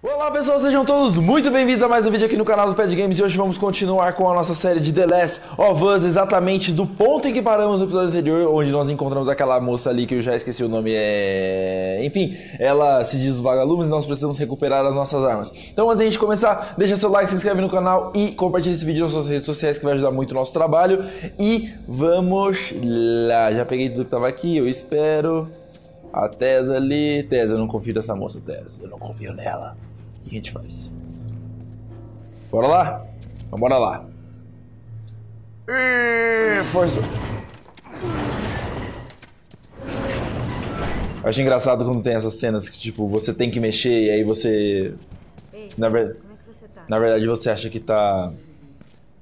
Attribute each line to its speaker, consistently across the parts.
Speaker 1: Olá pessoal, sejam todos muito bem-vindos a mais um vídeo aqui no canal do Pad Games e hoje vamos continuar com a nossa série de The Last of Us, exatamente do ponto em que paramos no episódio anterior, onde nós encontramos aquela moça ali que eu já esqueci o nome, é... Enfim, ela se diz vagalumes e nós precisamos recuperar as nossas armas. Então antes de gente começar, deixa seu like, se inscreve no canal e compartilha esse vídeo nas suas redes sociais que vai ajudar muito o nosso trabalho. E vamos lá, já peguei tudo que tava aqui, eu espero... A Tessa ali. Tessa, eu não confio nessa moça, Tessa. Eu não confio nela. Que a gente faz? Bora lá? Então bora lá. Ih, Força. Eu acho engraçado quando tem essas cenas que, tipo, você tem que mexer e aí você.
Speaker 2: Ei,
Speaker 1: Na, ver...
Speaker 2: como é que você tá?
Speaker 1: Na verdade, você acha que tá.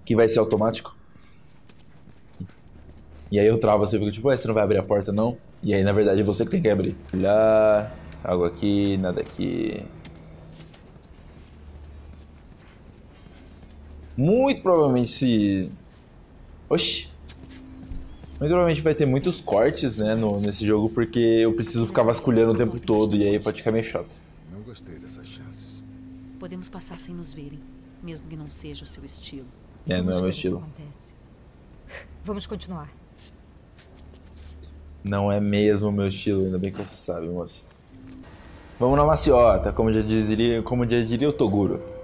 Speaker 1: que vai ser automático. E aí eu travo você fica tipo, ué, você não vai abrir a porta não? E aí na verdade é você que tem que abrir. Olhar, algo aqui, nada aqui. Muito provavelmente se. Oxi! Muito provavelmente vai ter muitos cortes, né, no, nesse jogo, porque eu preciso ficar vasculhando o tempo todo e aí pode ficar meio chato.
Speaker 3: Não gostei dessas chances.
Speaker 4: Podemos passar sem nos verem, mesmo que não seja o seu estilo.
Speaker 1: É, não é meu
Speaker 2: o que
Speaker 1: estilo.
Speaker 2: Vamos continuar.
Speaker 1: Não é mesmo o meu estilo, ainda bem que você sabe, moça. Vamos na maciota, como já diria, como já diria o Toguro.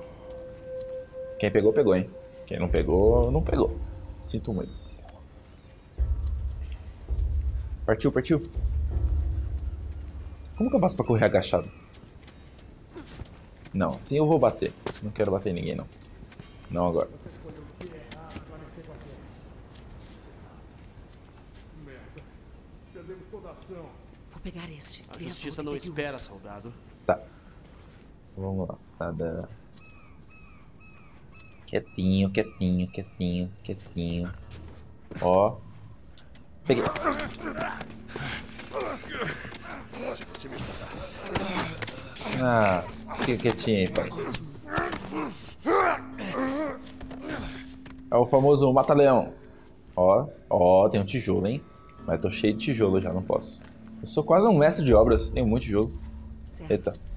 Speaker 1: Quem pegou, pegou, hein? Quem não pegou, não pegou. Sinto muito. Partiu, partiu. Como que eu faço pra correr agachado? Não, assim eu vou bater. Não quero bater em ninguém, não. Não agora.
Speaker 4: Vou pegar este.
Speaker 5: A justiça não espera, soldado.
Speaker 1: Tá. Vamos lá. Nada. Quietinho, quietinho, quietinho, quietinho. Ó. Peguei. Ah, fica quietinho aí, pai. É o famoso mata-leão. Ó, ó, tem um tijolo, hein? Mas tô cheio de tijolo já, não posso. Eu sou quase um mestre de obras, tenho muito tijolo.
Speaker 4: Certo.
Speaker 1: Eita.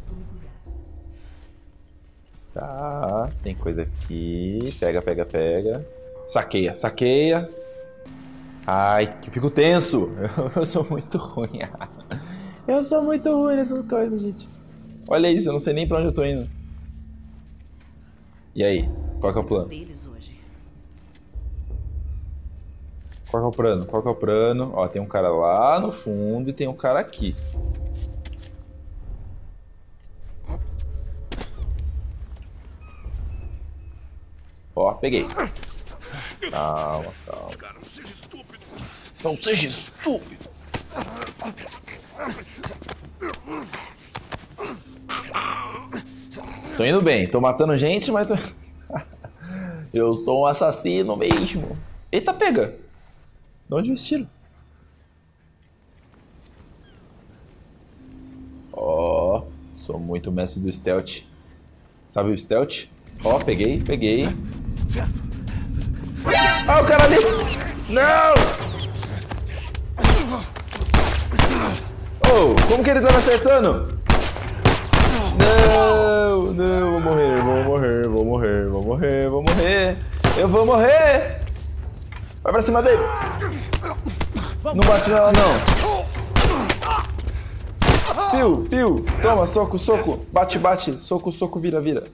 Speaker 1: Tá, tem coisa aqui. Pega, pega, pega. Saqueia, saqueia. Ai, que fico tenso. Eu sou muito ruim. Eu sou muito ruim nessas coisas, gente. Olha isso, eu não sei nem pra onde eu tô indo. E aí? Qual que é o plano? Qual que é o plano? Qual que é o plano? Ó, tem um cara lá no fundo e tem um cara aqui. Ó, peguei. Calma, calma.
Speaker 3: Não seja estúpido.
Speaker 1: Não seja estúpido. Tô indo bem, tô matando gente, mas tô... Eu sou um assassino mesmo. Eita, pega. De onde tiro? Ó, sou muito mestre do stealth. Sabe o stealth? Ó, peguei, peguei. Ah, o cara ali! Não! Oh, como que ele tá me acertando? Não, não, vou morrer, vou morrer, vou morrer, vou morrer, vou morrer. Eu vou morrer! Vai pra cima dele! Não bate nela, não. Pio, pio, toma, soco, soco. Bate, bate, soco, soco, vira, vira.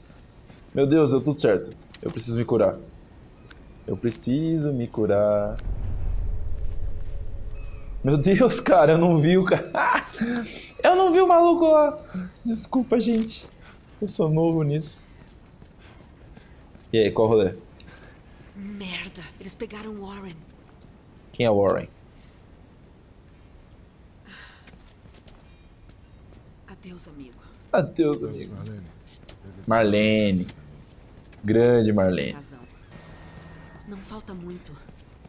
Speaker 1: Meu Deus, deu tudo certo. Eu preciso me curar. Eu preciso me curar. Meu Deus, cara, eu não vi o cara. Eu não vi o maluco lá. Desculpa, gente. Eu sou novo nisso. E aí, qual o rolê?
Speaker 4: Merda! Eles pegaram o Warren.
Speaker 1: Quem é o Warren?
Speaker 4: Adeus, amigo.
Speaker 1: Adeus, amigo.
Speaker 3: Marlene,
Speaker 1: Marlene. Grande Marlene.
Speaker 4: Não falta muito.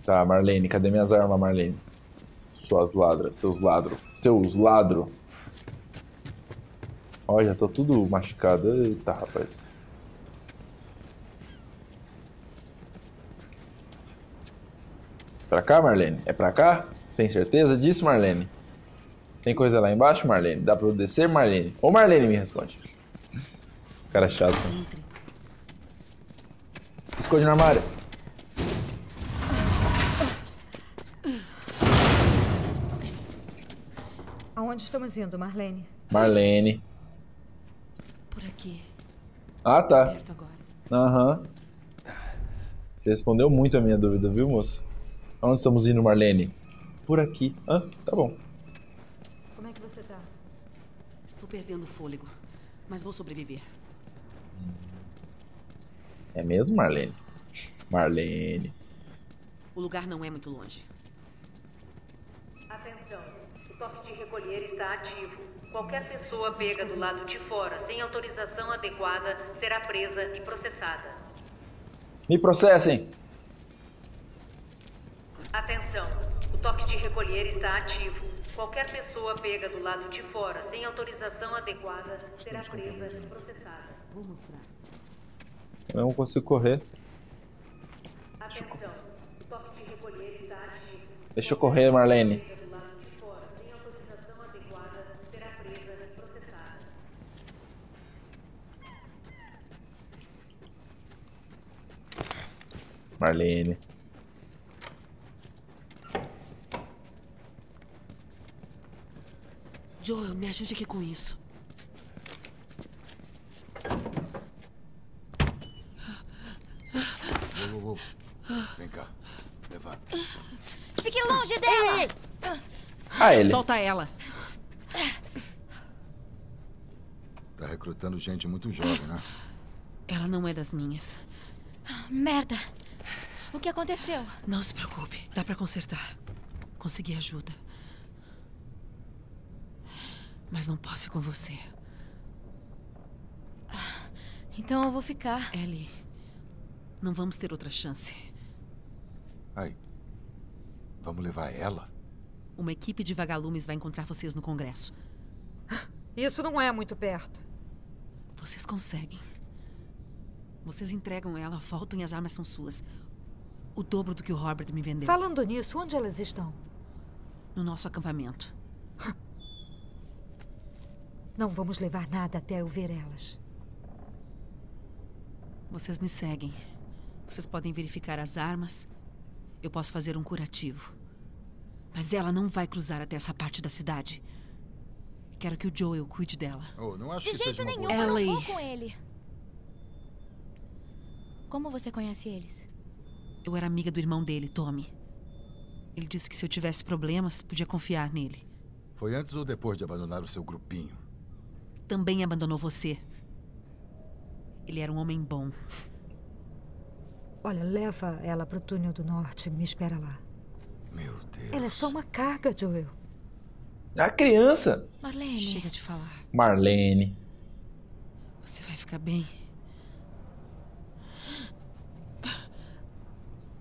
Speaker 1: Tá, Marlene, cadê minhas armas, Marlene? Suas ladras, seus ladros. Seus ladros. Ó, já tô tudo machucado. Eita, rapaz. Pra cá, Marlene? É pra cá? Tem certeza disso, Marlene? Tem coisa lá embaixo, Marlene? Dá pra eu descer, Marlene? Ou Marlene me responde. Cara chato. Esconde no armário.
Speaker 2: Aonde estamos indo, Marlene?
Speaker 1: Marlene.
Speaker 4: Por aqui.
Speaker 1: Ah, tá. Aham. Você respondeu muito a minha dúvida, viu, moço? Aonde estamos indo, Marlene? Por aqui. Ah, tá bom.
Speaker 2: Como é que você tá?
Speaker 4: Estou perdendo o fôlego. Mas vou sobreviver.
Speaker 1: É mesmo, Marlene? Marlene.
Speaker 4: O lugar não é muito longe.
Speaker 5: Atenção, o toque de recolher está ativo. Qualquer pessoa pega do lado de fora sem autorização adequada será presa e processada.
Speaker 1: Me processem.
Speaker 5: Atenção, o toque de recolher está ativo. Qualquer pessoa pega do lado de fora sem autorização adequada será presa e processada.
Speaker 4: Vou mostrar.
Speaker 1: Eu não consigo correr.
Speaker 5: Atenção, o toque de recolher está ativo.
Speaker 1: Deixa eu correr, Marlene.
Speaker 5: E.
Speaker 1: Marlene.
Speaker 4: Joel, me ajude aqui com isso.
Speaker 3: Uou, uou, uou. Vem cá. Levanta.
Speaker 6: Fique longe dela!
Speaker 1: Ah, ele.
Speaker 4: Solta ela.
Speaker 3: Tá recrutando gente muito jovem, né?
Speaker 4: Ela não é das minhas.
Speaker 6: Merda! O que aconteceu?
Speaker 4: Não se preocupe. Dá pra consertar. Consegui ajuda. Mas não posso ir com você.
Speaker 6: Então eu vou ficar.
Speaker 4: Ellie, não vamos ter outra chance.
Speaker 3: Aí. Vamos levar ela?
Speaker 4: Uma equipe de vagalumes vai encontrar vocês no Congresso.
Speaker 2: Isso não é muito perto.
Speaker 4: Vocês conseguem. Vocês entregam ela, voltam e as armas são suas. O dobro do que o Robert me vendeu.
Speaker 2: Falando nisso, onde elas estão?
Speaker 4: No nosso acampamento.
Speaker 2: Não vamos levar nada até eu ver elas.
Speaker 4: Vocês me seguem. Vocês podem verificar as armas. Eu posso fazer um curativo. Mas ela não vai cruzar até essa parte da cidade. Quero que o Joel cuide dela.
Speaker 3: Oh, não acho
Speaker 6: De
Speaker 3: que
Speaker 6: jeito nenhum,
Speaker 3: boa.
Speaker 6: eu não vou com ele. Como você conhece eles?
Speaker 4: Eu era amiga do irmão dele, Tommy. Ele disse que se eu tivesse problemas, podia confiar nele.
Speaker 3: Foi antes ou depois de abandonar o seu grupinho?
Speaker 4: Também abandonou você. Ele era um homem bom.
Speaker 2: Olha, leva ela pro túnel do norte. Me espera lá.
Speaker 3: Meu Deus.
Speaker 2: Ela é só uma carga, Joel.
Speaker 1: A criança.
Speaker 6: Marlene.
Speaker 4: Chega de falar.
Speaker 1: Marlene.
Speaker 4: Você vai ficar bem.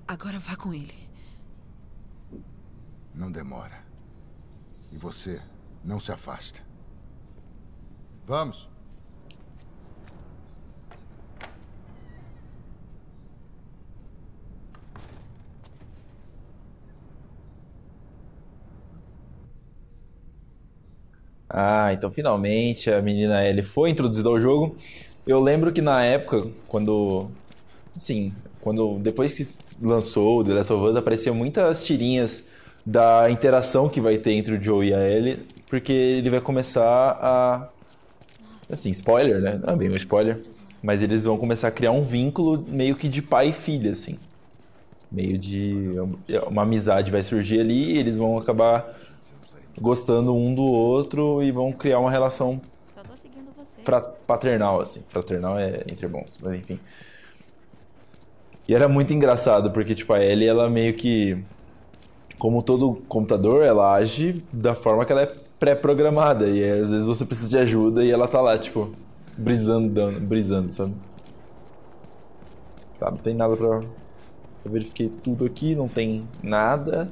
Speaker 4: Agora vá com ele.
Speaker 3: Não demora. E você, não se afasta. Vamos.
Speaker 1: Ah, então finalmente a menina Ellie foi introduzida ao jogo. Eu lembro que na época, quando. Assim, quando. Depois que lançou o The Last of Us, apareciam muitas tirinhas da interação que vai ter entre o Joe e a Ellie, porque ele vai começar a. Assim, spoiler, né? Não é bem um spoiler. Mas eles vão começar a criar um vínculo meio que de pai e filha, assim. Meio de. Uma amizade vai surgir ali e eles vão acabar gostando um do outro e vão criar uma relação fra- paternal, assim. Fraternal é entre bons, mas enfim. E era muito engraçado, porque, tipo, a Ellie, ela meio que. Como todo computador, ela age da forma que ela é pré-programada. E às vezes você precisa de ajuda e ela tá lá, tipo, brisando, dando- brisando, sabe? Tá, não tem nada pra. Eu verifiquei tudo aqui, não tem nada.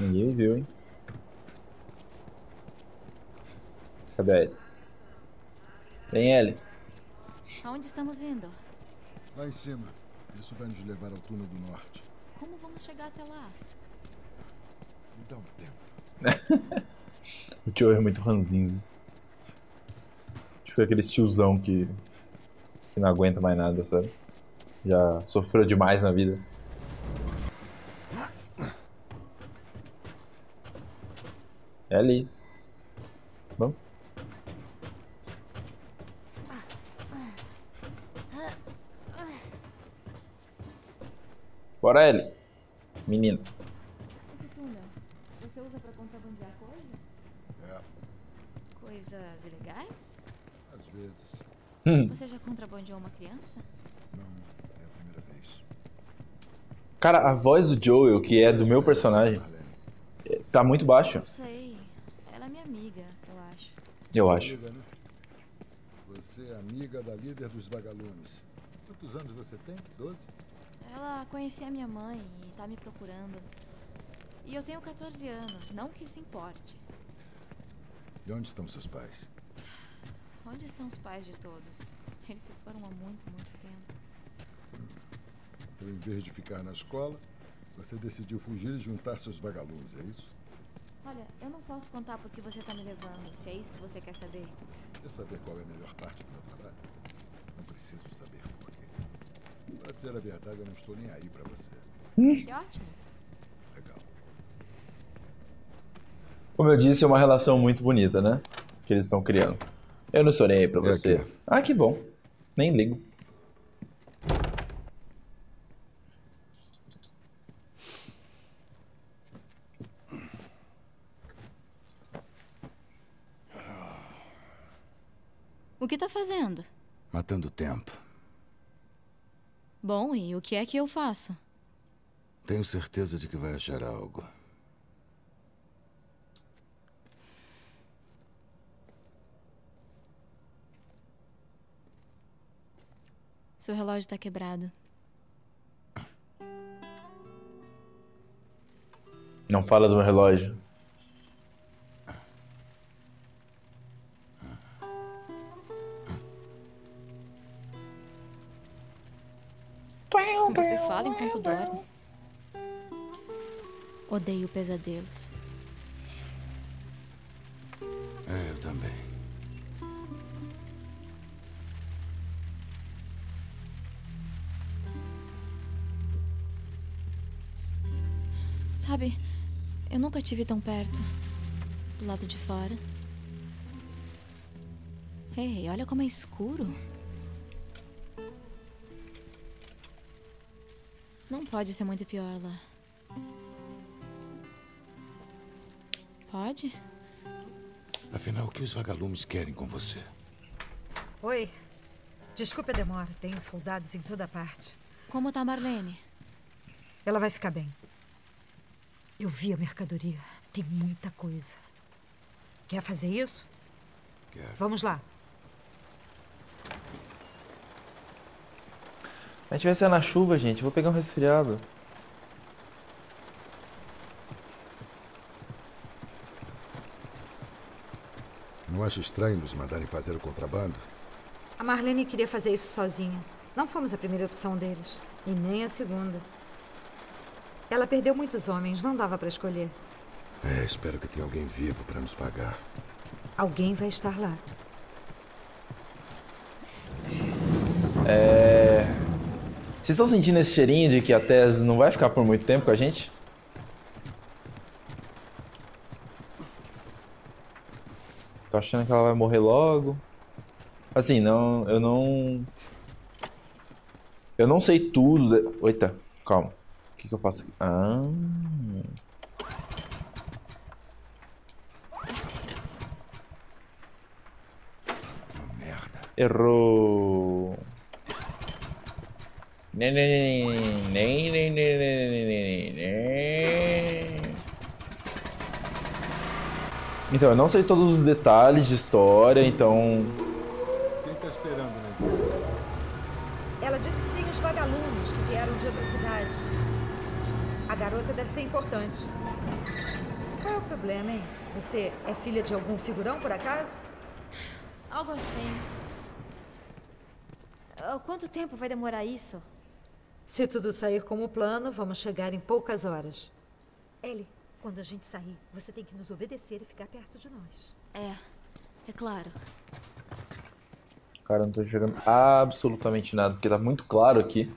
Speaker 1: Ninguém viu, hein? Cadê a Ellie? Vem, Ellie.
Speaker 6: Aonde estamos indo?
Speaker 3: Lá em cima. Isso vai nos levar ao túnel do norte.
Speaker 6: Como vamos chegar até lá?
Speaker 3: Me dá um tempo.
Speaker 1: O tio é muito ranzinho. Tipo aquele tiozão que, que não aguenta mais nada, sabe? Já sofreu demais na vida. É ali. Vamos. Bora, Ellie. Menina.
Speaker 6: Você usa pra contrabandear coisas?
Speaker 3: É,
Speaker 6: Coisas ilegais?
Speaker 3: às vezes.
Speaker 6: Você já contrabandeou uma criança?
Speaker 3: Não, é a primeira vez.
Speaker 1: Cara, a voz do Joel, que é do meu personagem, tá muito baixo.
Speaker 6: Não sei. Amiga, eu acho.
Speaker 1: Eu acho.
Speaker 3: Amiga, né? Você é amiga da líder dos vagalumes. Quantos anos você tem? Doze?
Speaker 6: Ela conhecia minha mãe e tá me procurando. E eu tenho 14 anos, não que isso importe.
Speaker 3: E onde estão seus pais?
Speaker 6: Onde estão os pais de todos? Eles se foram há muito, muito tempo.
Speaker 3: Então, em vez de ficar na escola, você decidiu fugir e juntar-se aos vagalumes, é isso?
Speaker 6: Olha, eu não posso contar por que você tá me levando, se é isso que você quer saber.
Speaker 3: Quer saber qual é a melhor parte do meu trabalho? Não preciso saber por quê. Pra dizer a verdade, eu não estou nem aí pra você.
Speaker 6: Que ótimo.
Speaker 3: Legal.
Speaker 1: Como eu disse, é uma relação muito bonita, né? Que eles estão criando. Eu não estou nem aí pra você.
Speaker 3: aqui?
Speaker 1: Ah, que bom. Nem ligo.
Speaker 6: O que tá fazendo?
Speaker 3: Matando tempo.
Speaker 6: Bom, e o que é que eu faço?
Speaker 3: Tenho certeza de que vai achar algo.
Speaker 6: Seu relógio tá quebrado.
Speaker 1: Não fala do meu relógio.
Speaker 6: Odeio pesadelos.
Speaker 3: É, eu também.
Speaker 6: Sabe, eu nunca tive tão perto. Do lado de fora. Ei, olha como é escuro. Não pode ser muito pior lá. Pode?
Speaker 3: Afinal, o que os vagalumes querem com você?
Speaker 2: Oi. Desculpe a demora. Tem soldados em toda parte.
Speaker 6: Como tá a Marlene?
Speaker 2: Ela vai ficar bem. Eu vi a mercadoria. Tem muita coisa. Quer fazer isso?
Speaker 3: Quero.
Speaker 2: Vamos lá.
Speaker 1: A gente vai sair na chuva, gente. Eu vou pegar um resfriado.
Speaker 3: Não acha estranho nos mandarem fazer o contrabando?
Speaker 2: A Marlene queria fazer isso sozinha. Não fomos a primeira opção deles. E nem a segunda. Ela perdeu muitos homens. Não dava para escolher.
Speaker 3: É, espero que tenha alguém vivo para nos pagar.
Speaker 2: Alguém vai estar lá.
Speaker 1: É... Vocês estão sentindo esse cheirinho de que a Tess não vai ficar por muito tempo com a gente? Achando que ela vai morrer logo. Assim, não, eu não. Eu não sei tudo. de- Eita, calma. O que, que eu faço aqui? Ah. Errou. Nem, nem, nem, nem, nem, nem, nem, nem, nem, nem. Então, eu não sei todos os detalhes de história, então.
Speaker 3: Quem tá esperando, né?
Speaker 2: Ela disse que tem os vagalumes que vieram de outra cidade. A garota deve ser importante. Qual é o problema, hein? Você é filha de algum figurão, por acaso?
Speaker 6: Algo assim. Ah, Quanto tempo vai demorar isso?
Speaker 2: Se tudo sair como plano, vamos chegar em poucas horas. Ellie, quando a gente sair, você tem que nos obedecer e ficar perto de nós.
Speaker 6: É, é claro.
Speaker 1: Cara, eu não tô enxergando absolutamente nada, porque tá muito claro aqui.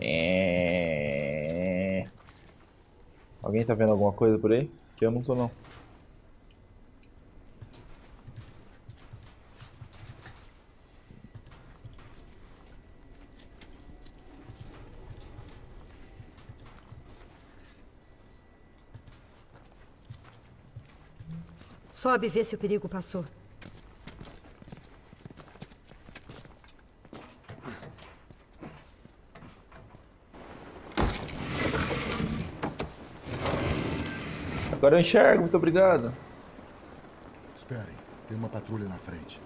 Speaker 1: É... Alguém tá vendo alguma coisa por aí? Que eu não tô não.
Speaker 2: Sobe e vê se o perigo passou.
Speaker 1: Agora eu enxergo, muito obrigado.
Speaker 3: Esperem, tem uma patrulha na frente.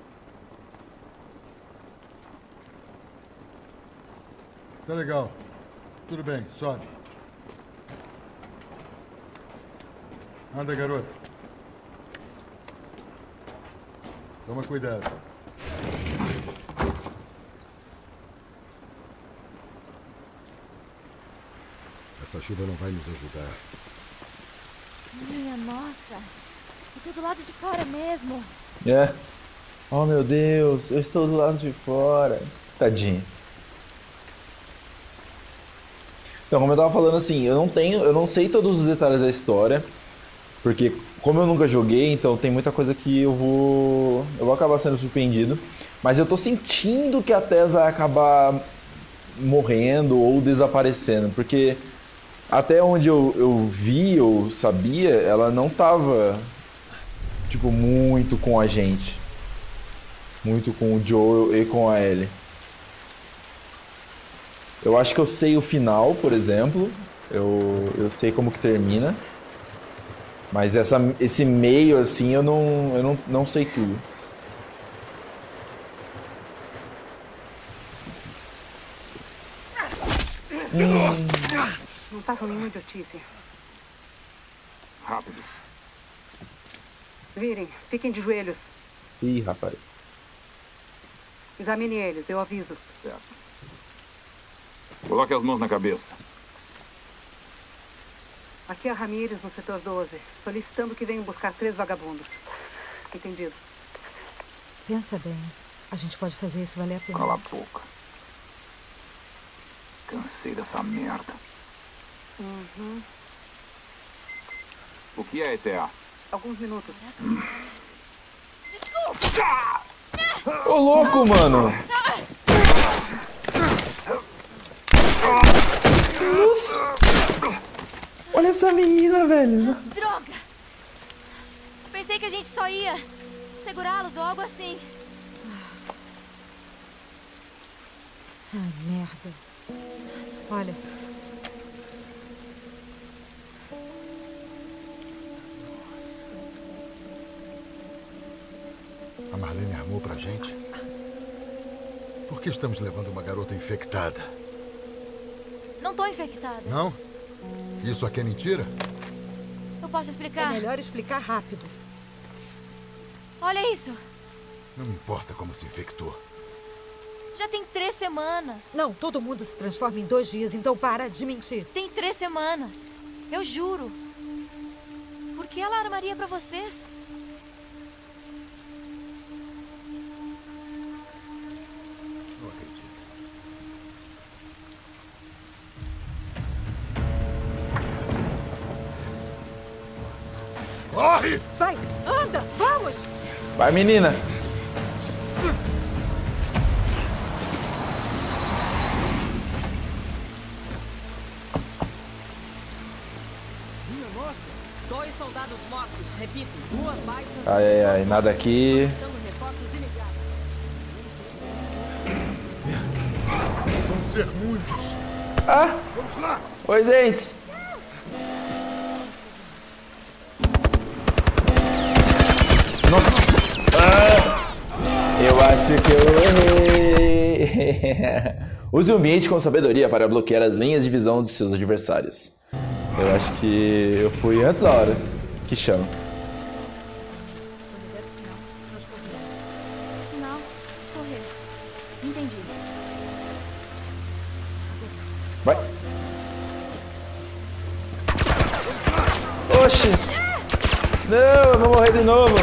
Speaker 3: Tá legal. Tudo bem, sobe. Anda, garota. Toma cuidado. Essa chuva não vai nos ajudar.
Speaker 6: Minha nossa. Eu tô do lado de fora mesmo.
Speaker 1: É. Oh meu Deus, eu estou do lado de fora. Tadinho. Então, como eu tava falando assim, eu não tenho, eu não sei todos os detalhes da história, porque como eu nunca joguei, então tem muita coisa que eu vou, eu vou acabar sendo surpreendido, mas eu tô sentindo que a Tess vai acabar morrendo ou desaparecendo, porque até onde eu, eu vi, eu sabia, ela não tava tipo muito com a gente. Muito com o Joel e com a Ellie. Eu acho que eu sei o final, por exemplo. Eu, eu sei como que termina. Mas essa, esse meio, assim, eu não, eu não, não sei tudo.
Speaker 5: Não façam nenhuma idiotice.
Speaker 7: Rápido.
Speaker 5: Virem, fiquem de joelhos.
Speaker 1: Ih, rapaz.
Speaker 5: Examine eles, eu aviso.
Speaker 7: Certo. Coloque as mãos na cabeça.
Speaker 5: Aqui é a Ramírez, no setor 12, solicitando que venham buscar três vagabundos. Entendido.
Speaker 2: Pensa bem. A gente pode fazer isso valer a pena.
Speaker 7: Cala a boca. Cansei dessa merda.
Speaker 5: Uhum.
Speaker 7: O que é ETA?
Speaker 5: Alguns minutos.
Speaker 1: Ô louco, mano! Nossa! Olha essa menina, velho.
Speaker 6: Droga! Pensei que a gente só ia segurá-los ou algo assim.
Speaker 2: Ai, merda. Olha,
Speaker 3: A Marlene armou pra gente? Por que estamos levando uma garota infectada?
Speaker 6: Não tô infectada.
Speaker 3: Não? Isso aqui é mentira?
Speaker 6: Eu posso
Speaker 2: é
Speaker 6: explicar?
Speaker 2: melhor explicar rápido.
Speaker 6: Olha isso.
Speaker 3: Não me importa como se infectou.
Speaker 6: Já tem três semanas.
Speaker 2: Não, todo mundo se transforma em dois dias, então para de mentir.
Speaker 6: Tem três semanas. Eu juro. Por que ela armaria pra vocês?
Speaker 3: Corre!
Speaker 2: Vai, anda, vamos!
Speaker 1: Vai, menina.
Speaker 8: Dois soldados mortos, repito, duas baixas.
Speaker 1: Ai, ai, ai, nada aqui.
Speaker 3: Vão ser muitos.
Speaker 1: Ah!
Speaker 3: Vamos lá!
Speaker 1: Oi, gente! Use o ambiente com sabedoria para bloquear as linhas de visão dos seus adversários. Eu acho que eu fui antes da hora. Que chama.
Speaker 2: Quando der o sinal, nós corremos.
Speaker 6: Sinal, correr. Entendi.
Speaker 1: Vai. Oxi. Não, eu vou morrer de novo.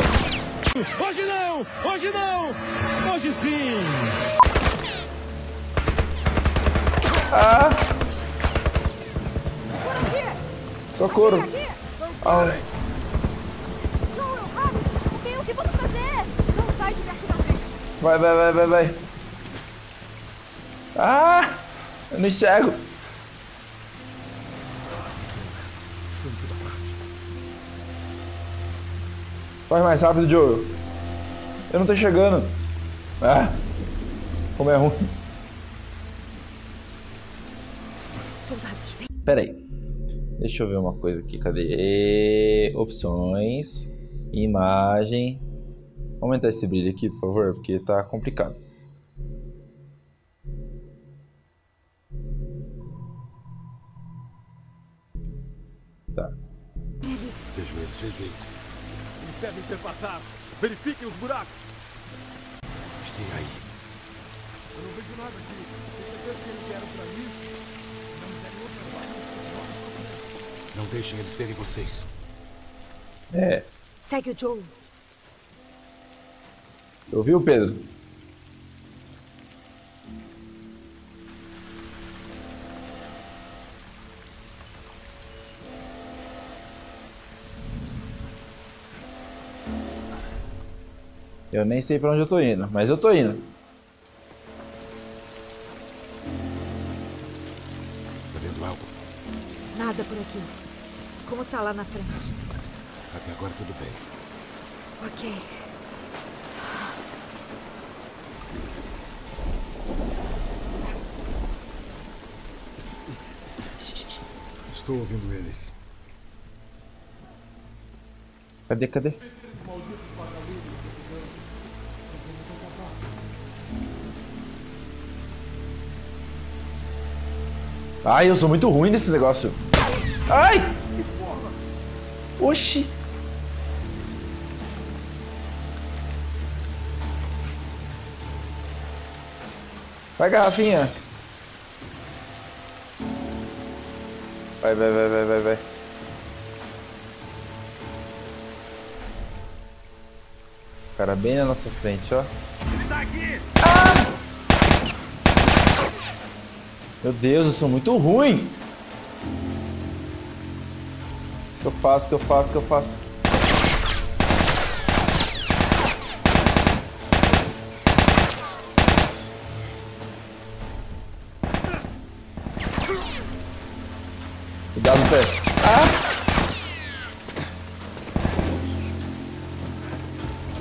Speaker 9: Hoje não! Hoje não! Hoje sim!
Speaker 1: Ah. Socorro. Ah,
Speaker 6: Joel, rápido! O que, fazer? Não sai de perto da
Speaker 1: vai, vai, vai, vai, vai. Ah, eu não enxergo. Vai mais rápido, Joe. Eu não tô chegando. Ah, como é ruim. Pera aí. Deixa eu ver uma coisa aqui. Cadê? Opções. Imagem. Aumentar esse brilho aqui, por favor, porque tá complicado. Tá.
Speaker 3: Vejo eles, vejo eles.
Speaker 9: Eles devem ter passado. Verifiquem os buracos.
Speaker 3: Fiquem aí.
Speaker 9: Eu não vejo nada aqui. Tenho certeza que eles vieram pra mim. Não
Speaker 3: deixem eles verem vocês.
Speaker 1: É.
Speaker 2: Segue o Joe.
Speaker 1: Você ouviu, Pedro? Eu nem sei pra onde eu tô indo, mas eu tô indo.
Speaker 2: Aqui. Como tá lá na frente?
Speaker 3: Até agora tudo bem.
Speaker 2: Ok.
Speaker 3: Estou ouvindo eles.
Speaker 1: Cadê, cadê? Ai, eu sou muito ruim nesse negócio. Ai! Oxi! Vai, garrafinha. Vai, vai, vai, vai, vai, vai. Cara bem na nossa frente, ó. Ah! Meu Deus, eu sou muito ruim. Que eu faço, que eu faço, que eu faço? Cuidado no pé. Ah!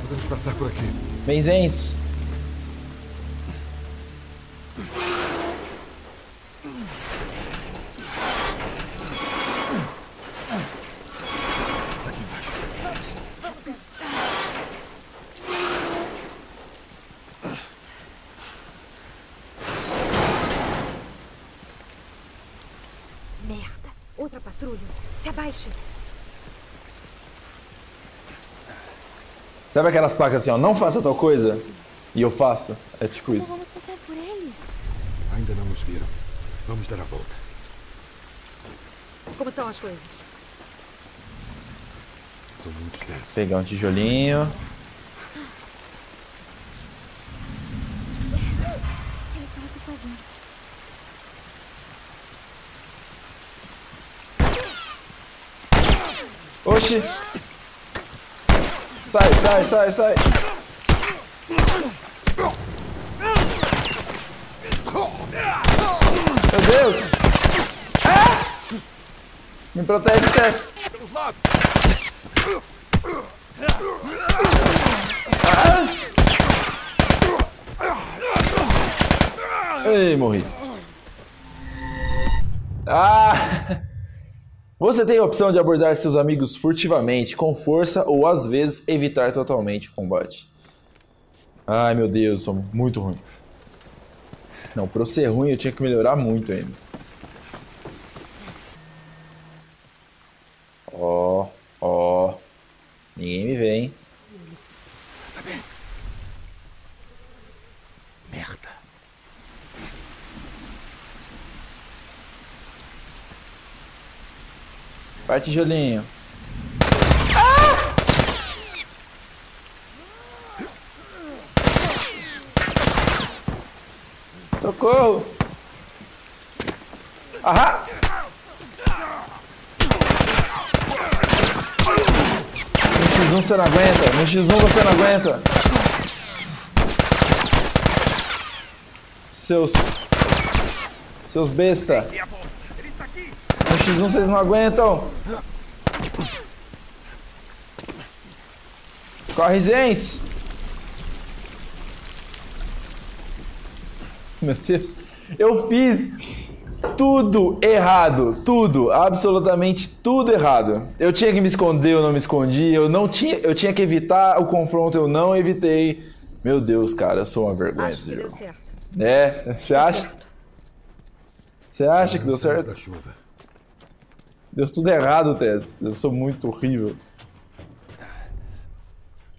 Speaker 3: Podemos passar por aqui.
Speaker 1: Bem-vindos.
Speaker 2: Merda. Outra patrulha. Se abaixe.
Speaker 1: Sabe aquelas placas assim, ó, não faça tal coisa? E eu faço. É tipo
Speaker 6: Não
Speaker 1: isso.
Speaker 6: vamos passar por eles.
Speaker 3: Ainda não nos viram. Vamos dar a volta.
Speaker 2: Como estão as coisas?
Speaker 3: São muitos dessa.
Speaker 1: Pegar um tijolinho.
Speaker 6: Eles estão aqui sozinhos.
Speaker 1: Oxi! Sai, sai! Meu Deus! Ah! Me protege, Tess! Ah! Ei, morri. Ah! Você tem a opção de abordar seus amigos furtivamente, com força ou às vezes evitar totalmente o combate. Ai meu Deus, sou muito ruim. Não, pra eu ser ruim eu tinha que melhorar muito ainda. Ó, ó. Ninguém me vê, hein? Vai, tijolinho. Socorro! Ahá! No X1 você não aguenta, no X1 você não aguenta. Seus. Seus besta. No X1 vocês não aguentam. Corre, gente! Meu Deus. Eu fiz tudo errado. Tudo. Absolutamente tudo errado. Eu tinha que me esconder, eu não me escondi. Eu não tinha. Eu tinha que evitar o confronto, eu não evitei. Meu Deus, cara, eu sou uma vergonha
Speaker 2: Acho
Speaker 1: desse
Speaker 2: que deu
Speaker 1: jogo.
Speaker 2: certo.
Speaker 1: É, você acha? Você acha que deu certo? Deu tudo errado, Tess. Eu sou muito horrível.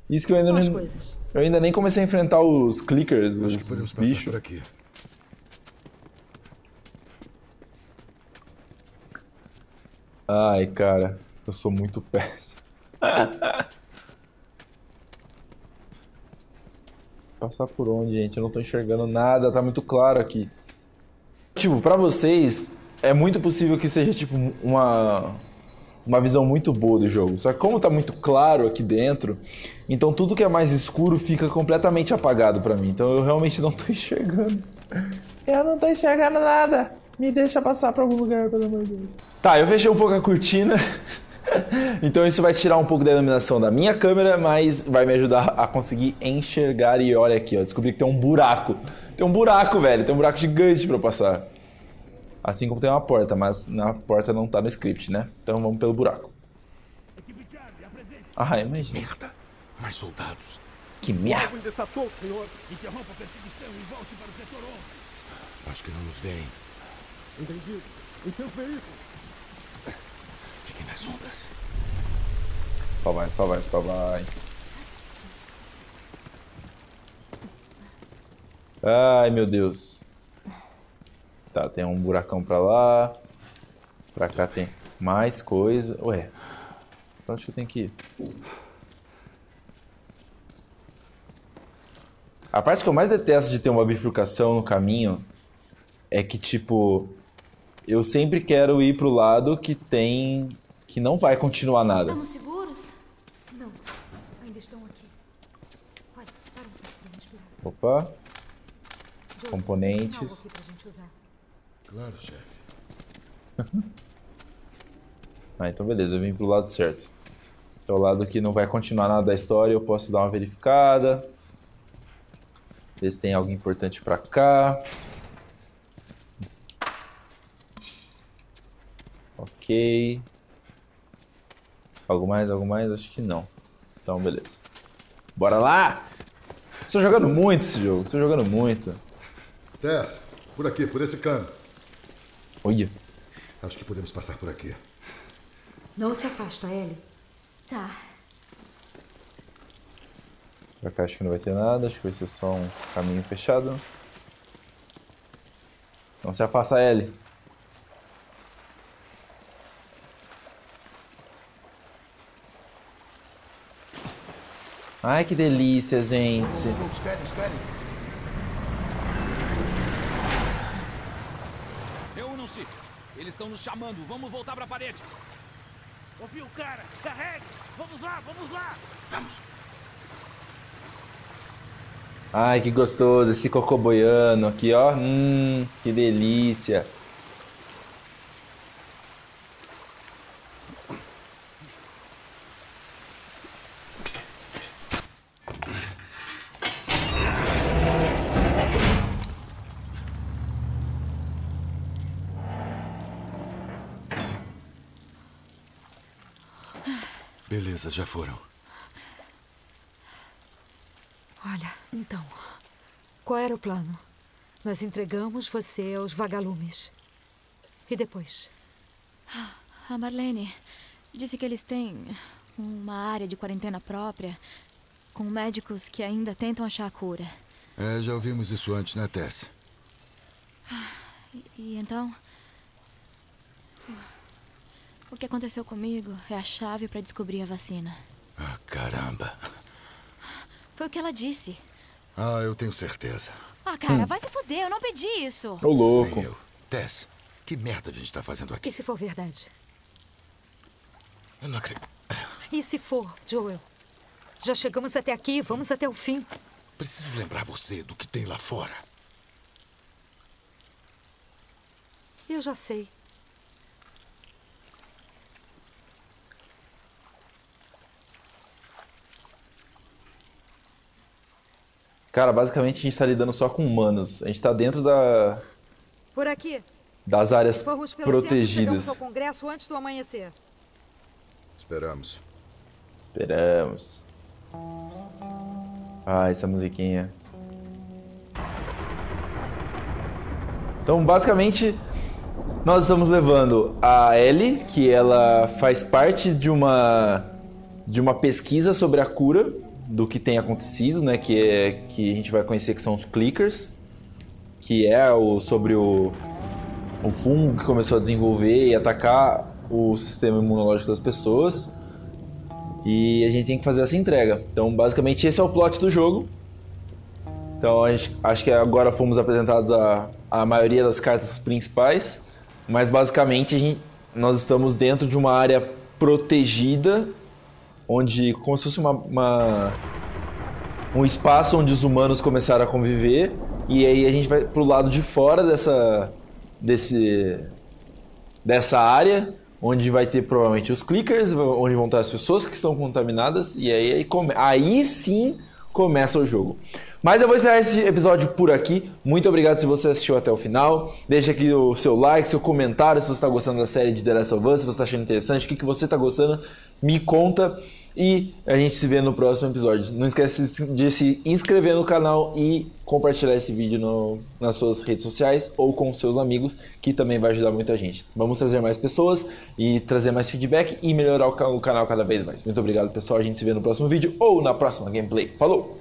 Speaker 1: Isso que eu ainda não.
Speaker 2: coisas.
Speaker 1: Eu ainda nem comecei a enfrentar os clickers, os,
Speaker 3: Acho que podemos
Speaker 1: os
Speaker 3: passar
Speaker 1: bichos.
Speaker 3: por aqui.
Speaker 1: Ai, cara, eu sou muito péssimo. Passar por onde, gente? Eu não tô enxergando nada, tá muito claro aqui. Tipo, pra vocês, é muito possível que seja, tipo, uma, uma visão muito boa do jogo. Só que como tá muito claro aqui dentro, então tudo que é mais escuro fica completamente apagado pra mim. Então eu realmente não tô enxergando. Eu não tô enxergando nada. Me deixa passar pra algum lugar, pelo amor de Deus. Tá, eu fechei um pouco a cortina. então isso vai tirar um pouco da iluminação da minha câmera, mas vai me ajudar a conseguir enxergar. E olha aqui, ó, descobri que tem um buraco. Tem um buraco, velho. Tem um buraco gigante pra eu passar. Assim como tem uma porta, mas na porta não tá no script, né? Então vamos pelo buraco. Ah, imagina.
Speaker 3: Merda. Mais soldados.
Speaker 1: Que merda.
Speaker 9: Algo ainda está solto, senhor. Interrompa a perseguição e volte para o setor 11.
Speaker 3: Acho que não nos veem.
Speaker 9: Entendido. Em seus veículos.
Speaker 3: Fiquem nas sombras.
Speaker 1: Só vai, só vai, só vai. Ai, meu Deus. Tá, tem um buracão pra lá. Pra cá tem mais coisa. Ué, pra onde que eu tenho que ir? A parte que eu mais detesto de ter uma bifurcação no caminho é que, tipo, eu sempre quero ir pro lado que tem. que não vai continuar nada.
Speaker 6: Estamos seguros?
Speaker 2: Não, ainda estão aqui. Olha, para um.
Speaker 1: Opa, Componentes.
Speaker 2: tem algo aqui pra gente usar.
Speaker 3: Claro, chefe.
Speaker 1: Ah, então beleza, eu vim pro lado certo. É o lado que não vai continuar nada da história, eu posso dar uma verificada. Ver se tem algo importante pra cá. Ok. Algo mais, algo mais? Acho que não. Então, beleza. Bora lá! Estou jogando muito esse jogo, estou jogando muito.
Speaker 3: Tess, por aqui, por esse cano.
Speaker 1: Olha,
Speaker 3: Acho que podemos passar por aqui.
Speaker 2: Não se afasta, Ellie.
Speaker 6: Tá.
Speaker 1: pra cá acho que não vai ter nada, acho que vai ser só um caminho fechado. Não se afasta, L. Ai, que delícia, gente.
Speaker 3: Esperem, esperem.
Speaker 8: Eles estão nos chamando. Vamos voltar para a parede.
Speaker 9: Ouviu, cara? Carregue. Vamos lá, vamos lá.
Speaker 3: Vamos.
Speaker 1: Ai, que gostoso esse cocô boiano aqui, ó. Hum, que delícia.
Speaker 3: Beleza, já foram.
Speaker 2: Olha, então. Qual era o plano? Nós entregamos você aos vagalumes. E depois?
Speaker 6: A Marlene disse que eles têm uma área de quarentena própria, com médicos que ainda tentam achar a cura.
Speaker 3: É, já ouvimos isso antes, né, Tess?
Speaker 6: E, e então. O que aconteceu comigo é a chave para descobrir a vacina.
Speaker 3: Ah, caramba.
Speaker 6: Foi o que ela disse.
Speaker 3: Ah, eu tenho certeza.
Speaker 6: Ah, cara, vai se fuder, eu não pedi isso.
Speaker 1: Ô, louco.
Speaker 3: Nem eu. Tess, que merda a gente tá fazendo aqui?
Speaker 2: E se for verdade?
Speaker 3: Eu não acredito.
Speaker 2: E se for, Joel? Já chegamos até aqui, vamos até o fim.
Speaker 3: Preciso lembrar você do que tem lá fora.
Speaker 2: Eu já sei.
Speaker 1: Cara, basicamente a gente tá lidando só com humanos. A gente tá dentro da,
Speaker 2: Por aqui.
Speaker 1: das áreas
Speaker 2: centro,
Speaker 1: protegidas.
Speaker 2: ao Congresso antes do amanhecer.
Speaker 3: Esperamos.
Speaker 1: Esperamos. Ah, essa musiquinha. Então, basicamente, nós estamos levando a Ellie, que ela faz parte de uma de uma pesquisa sobre a cura do que tem acontecido, né? Que é que a gente vai conhecer que são os clickers, que é o sobre o o fungo que começou a desenvolver e atacar o sistema imunológico das pessoas. E a gente tem que fazer essa entrega. Então, basicamente, esse é o plot do jogo. Então, acho que agora fomos apresentados a, a maioria das cartas principais. Mas, basicamente, gente- nós estamos dentro de uma área protegida, onde, como se fosse uma, uma- um espaço onde os humanos começaram a conviver. E aí a gente vai pro lado de fora dessa, desse, dessa área, onde vai ter provavelmente os clickers, onde vão estar as pessoas que estão contaminadas, e aí, aí, come- aí sim começa o jogo. Mas eu vou encerrar esse episódio por aqui. Muito obrigado se você assistiu até o final. Deixa aqui o seu like, seu comentário se você está gostando da série de The Last of Us, se você está achando interessante, o que, que você está gostando, me conta. E a gente se vê no próximo episódio. Não esquece de se inscrever no canal e compartilhar esse vídeo no- nas suas redes sociais ou com seus amigos, que também vai ajudar muita gente. Vamos trazer mais pessoas e trazer mais feedback e melhorar o ca- o canal cada vez mais. Muito obrigado, pessoal. A gente se vê no próximo vídeo ou na próxima gameplay. Falou!